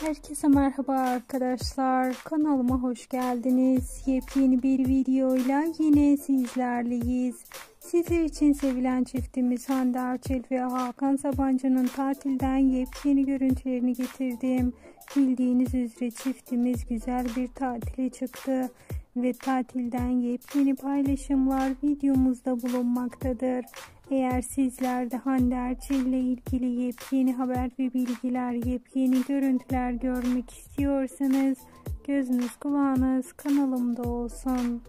Herkese merhaba arkadaşlar. Kanalıma hoş geldiniz. Yepyeni bir videoyla yine sizlerleyiz. Sizler için sevilen çiftimiz Hande Erçel ve Hakan Sabancı'nın tatilden yepyeni görüntülerini getirdim. Bildiğiniz üzere çiftimiz güzel bir tatile çıktı ve tatilden yepyeni paylaşımlar videomuzda bulunmaktadır. Eğer sizler de Hande Erçel ile ilgili yepyeni haber ve bilgiler, yepyeni görüntüler görmek istiyorsanız gözünüz kulağınız kanalımda olsun.